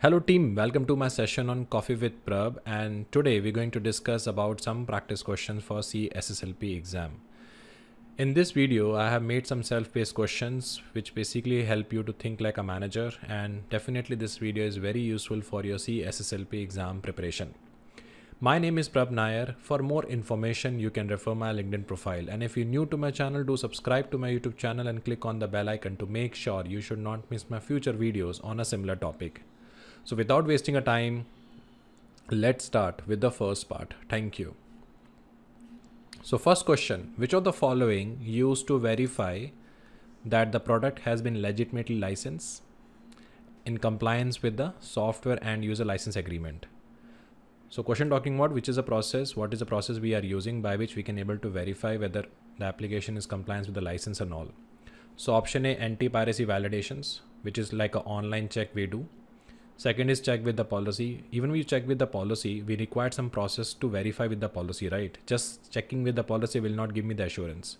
Hello team, welcome to my session on Coffee with Prabh and today we're going to discuss about some practice questions for CSSLP exam. In this video, I have made some self-paced questions which basically help you to think like a manager and definitely this video is very useful for your CSSLP exam preparation. My name is Prabh Nair. For more information, you can refer my LinkedIn profile. And if you're new to my channel, do subscribe to my YouTube channel and click on the bell icon to make sure you should not miss my future videos on a similar topic. So without wasting a time, let's start with the first part. Thank you. So first question, which of the following used to verify that the product has been legitimately licensed in compliance with the software and user license agreement? So question talking about which is a process, what is the process we are using by which we can able to verify whether the application is compliance with the license and all. So option A, anti-piracy validations, which is like an online check we do. Second is check with the policy. Even we check with the policy, we require some process to verify with the policy, right? Just checking with the policy will not give me the assurance.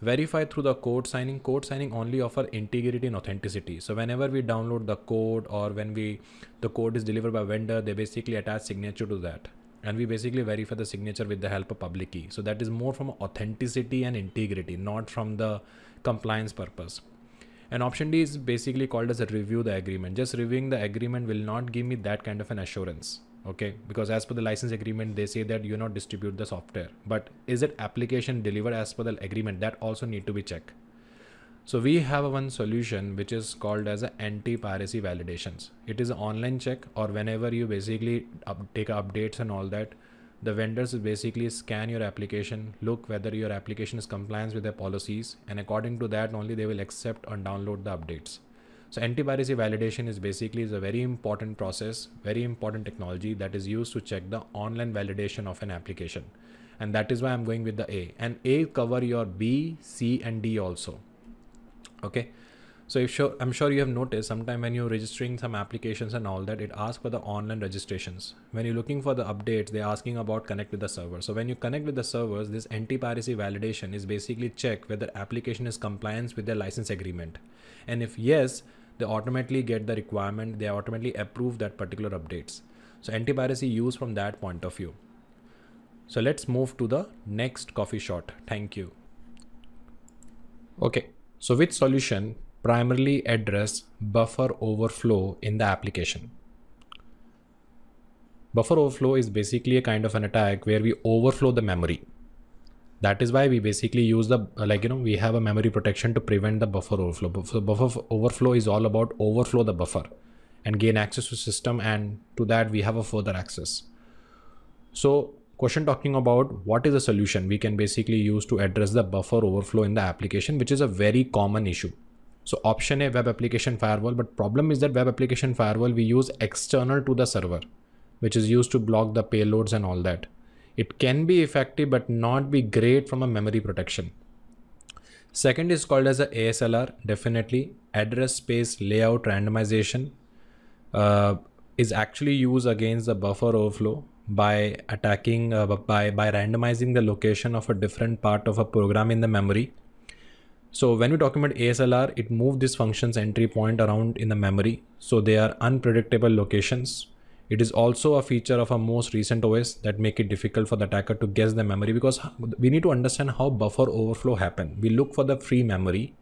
Verify through the code signing. Code signing only offer integrity and authenticity. So whenever we download the code or when we the code is delivered by vendor, they basically attach signature to that. And we basically verify the signature with the help of public key. So that is more from authenticity and integrity, not from the compliance purpose. And option D is basically called as a review the agreement. Just reviewing the agreement will not give me that kind of an assurance. Okay, because as per the license agreement, they say that you not distribute the software. But is it application delivered as per the agreement? That also need to be checked. So we have one solution which is called as a anti-piracy validations. It is an online check or whenever you basically up, take updates and all that, the vendors will basically scan your application, look whether your application is compliant with their policies, and according to that only they will accept and download the updates. So anti-piracy validation is basically is a very important process, very important technology that is used to check the online validation of an application. And that is why I'm going with the A. And A cover your B, C, and D also. Okay. So sure, I'm sure you have noticed sometime when you're registering some applications and all that, it asks for the online registrations. When you're looking for the updates, they're asking about connect with the server. So when you connect with the servers, this anti-piracy validation is basically check whether application is compliance with their license agreement. And if yes, they automatically get the requirement, they automatically approve that particular updates. So anti-piracy used from that point of view. So let's move to the next coffee shot. Thank you. Okay, so which solution primarily address buffer overflow in the application. Buffer overflow is basically a kind of an attack where we overflow the memory. That is why we basically use the, like, you know, we have a memory protection to prevent the buffer overflow. So buffer overflow is all about overflow the buffer and gain access to system. And to that we have a further access. So question talking about what is a solution we can basically use to address the buffer overflow in the application, which is a very common issue. So option A web application firewall, but problem is that web application firewall we use external to the server, which is used to block the payloads and all that. It can be effective, but not be great from a memory protection. Second is called as a ASLR, definitely address space layout randomization uh, is actually used against the buffer overflow by attacking uh, by by randomizing the location of a different part of a program in the memory so when talking about ASLR, it moves this function's entry point around in the memory. So they are unpredictable locations. It is also a feature of a most recent OS that make it difficult for the attacker to guess the memory because we need to understand how buffer overflow happen. We look for the free memory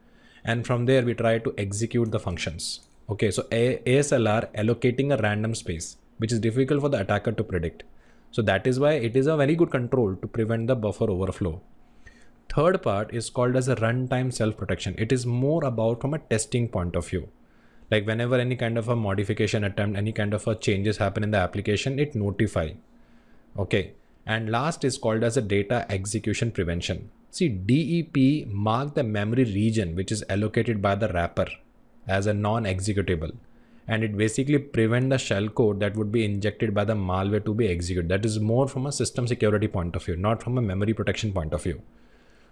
and from there we try to execute the functions. Okay, so a ASLR allocating a random space, which is difficult for the attacker to predict. So that is why it is a very good control to prevent the buffer overflow. Third part is called as a runtime self-protection. It is more about from a testing point of view. Like whenever any kind of a modification attempt, any kind of a changes happen in the application, it notify. Okay. And last is called as a data execution prevention. See, DEP mark the memory region which is allocated by the wrapper as a non-executable. And it basically prevent the shell code that would be injected by the malware to be executed. That is more from a system security point of view, not from a memory protection point of view.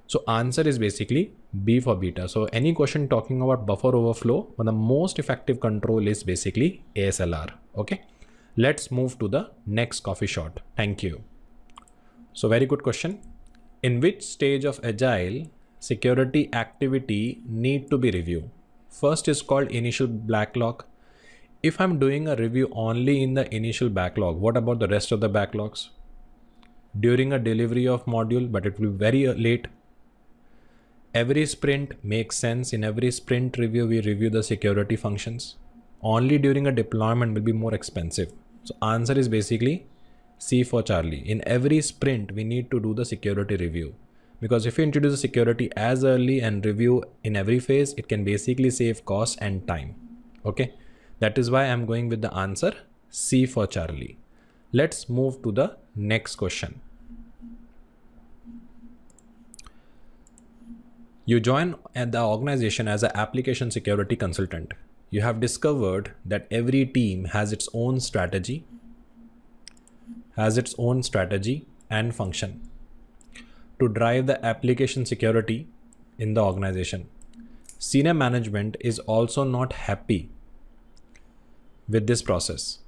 So answer is basically B for beta. So any question talking about buffer overflow, the most effective control is basically ASLR. Okay. Let's move to the next coffee shot. Thank you. So very good question. In which stage of agile security activity need to be reviewed? First is called initial backlog. if I'm doing a review only in the initial backlog, what about the rest of the backlogs? During a delivery of module, but it will be very late. Every sprint makes sense. In every sprint review, we review the security functions. Only during a deployment will be more expensive. So answer is basically C for Charlie. In every sprint, we need to do the security review because if you introduce the security as early and review in every phase, it can basically save cost and time. Okay. That is why I'm going with the answer C for Charlie. Let's move to the next question. You join the organization as an application security consultant. You have discovered that every team has its own strategy, has its own strategy and function to drive the application security in the organization. Senior management is also not happy with this process.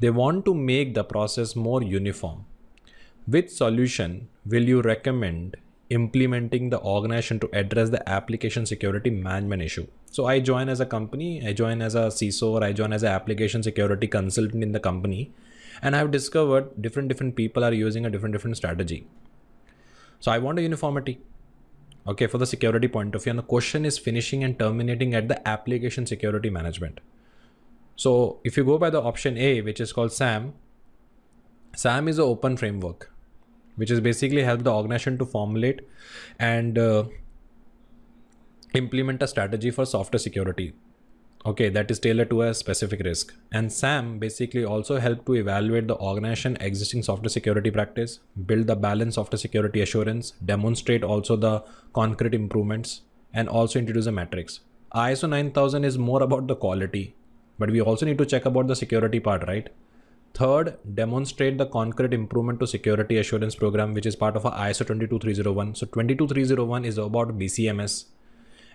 They want to make the process more uniform. Which solution will you recommend implementing the organization to address the application security management issue? So I join as a company, I join as a CISO or I join as an application security consultant in the company and I've discovered different different people are using a different different strategy. So I want a uniformity. Okay, for the security point of view, and the question is finishing and terminating at the application security management. So if you go by the option A, which is called SAMM, SAMM is an open framework, which is basically help the organization to formulate and uh, implement a strategy for software security. Okay, that is tailored to a specific risk. And SAMM basically also help to evaluate the organization existing software security practice, build the balance software security assurance, demonstrate also the concrete improvements, and also introduce a metrics. ISO 9000 is more about the quality but we also need to check about the security part, right? Third, demonstrate the concrete improvement to security assurance program, which is part of ISO 22301. So 22301 is about BCMS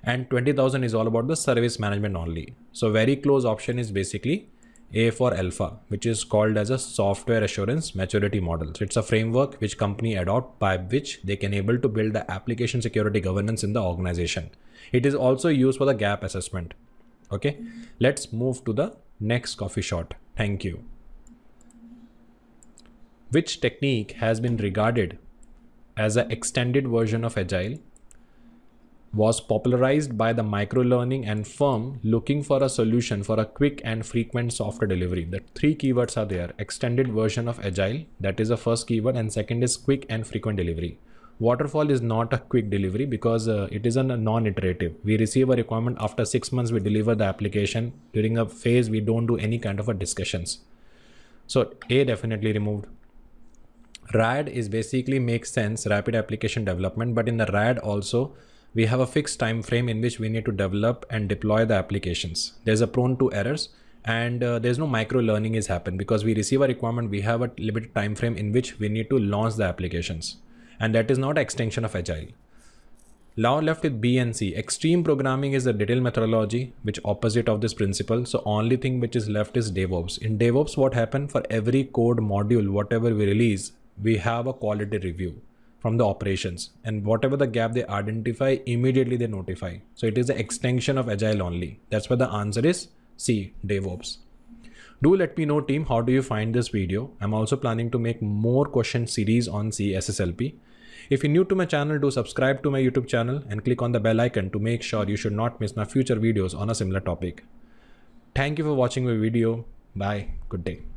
and 20000 is all about the service management only. So very close option is basically A for alpha, which is called as a software assurance maturity model. So it's a framework which company adopt by which they can able to build the application security governance in the organization. It is also used for the gap assessment okay let's move to the next coffee shot thank you which technique has been regarded as an extended version of agile? Was popularized by the microlearning and firm looking for a solution for a quick and frequent software delivery. The three keywords are there. Extended version of agile, that is the first keyword, and second is quick and frequent delivery. Waterfall is not a quick delivery because uh, it is a non-iterative. We receive a requirement after six months we deliver the application. During a phase we don't do any kind of a discussions. So a definitely removed rad is basically makes sense rapid application development but in the rad also we have a fixed time frame in which we need to develop and deploy the applications there's a prone to errors and uh, there's no micro learning is happen because we receive a requirement we have a limited time frame in which we need to launch the applications and that is not extension of agile. Now left with B and C. Extreme programming is a detailed methodology which opposite of this principle. So only thing which is left is DevOps. In DevOps, what happened for every code module, whatever we release, we have a quality review from the operations and whatever the gap they identify, immediately they notify. So it is the extension of agile only. That's why the answer is C, DevOps. Do let me know team, how do you find this video? I'm also planning to make more question series on CSSLP. If you're new to my channel, do subscribe to my YouTube channel and click on the bell icon to make sure you should not miss my future videos on a similar topic. Thank you for watching my video. Bye. Good day.